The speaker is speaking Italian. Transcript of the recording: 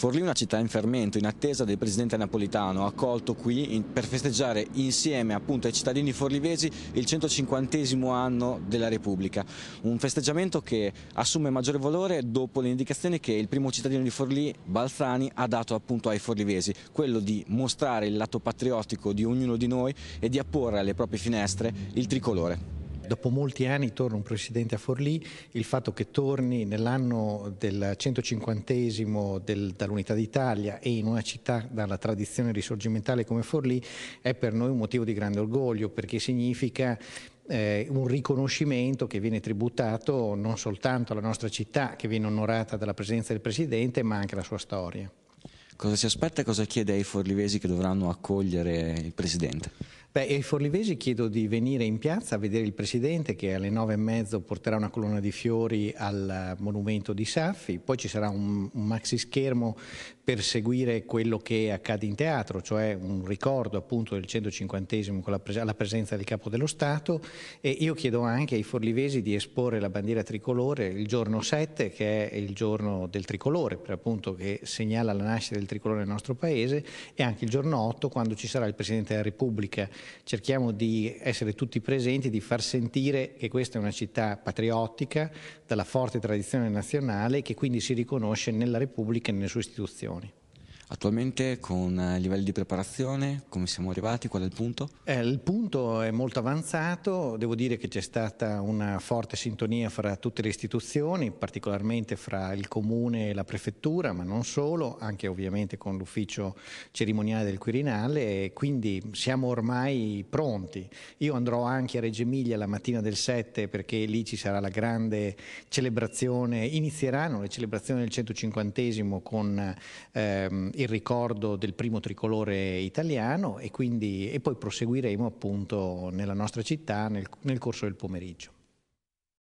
Forlì è una città in fermento, in attesa del presidente napolitano, accolto qui in, per festeggiare insieme appunto ai cittadini forlivesi il 150 anno della Repubblica. Un festeggiamento che assume maggiore valore dopo le indicazioni che il primo cittadino di Forlì, Balzani, ha dato appunto ai forlivesi, quello di mostrare il lato patriottico di ognuno di noi e di apporre alle proprie finestre il tricolore dopo molti anni torna un presidente a Forlì, il fatto che torni nell'anno del 150 del, dall'Unità d'Italia e in una città dalla tradizione risorgimentale come Forlì è per noi un motivo di grande orgoglio perché significa eh, un riconoscimento che viene tributato non soltanto alla nostra città che viene onorata dalla presenza del Presidente ma anche alla sua storia. Cosa si aspetta e cosa chiede ai forlivesi che dovranno accogliere il Presidente? Beh, ai forlivesi chiedo di venire in piazza a vedere il Presidente che alle nove e mezzo porterà una colonna di fiori al monumento di Saffi, poi ci sarà un, un maxi schermo per seguire quello che accade in teatro, cioè un ricordo appunto del 150 con la pres alla presenza del Capo dello Stato. E io chiedo anche ai forlivesi di esporre la bandiera tricolore il giorno 7 che è il giorno del tricolore, per appunto che segnala la nascita del tricolore nel nostro paese e anche il giorno 8 quando ci sarà il Presidente della Repubblica cerchiamo di essere tutti presenti, di far sentire che questa è una città patriottica, dalla forte tradizione nazionale, che quindi si riconosce nella Repubblica e nelle sue istituzioni. Attualmente con i livelli di preparazione, come siamo arrivati? Qual è il punto? Eh, il punto è molto avanzato, devo dire che c'è stata una forte sintonia fra tutte le istituzioni, particolarmente fra il Comune e la Prefettura, ma non solo, anche ovviamente con l'ufficio cerimoniale del Quirinale e quindi siamo ormai pronti. Io andrò anche a Reggio Emilia la mattina del 7 perché lì ci sarà la grande celebrazione, inizieranno le celebrazioni del 150 con ehm, il ricordo del primo tricolore italiano e, quindi, e poi proseguiremo appunto nella nostra città nel, nel corso del pomeriggio.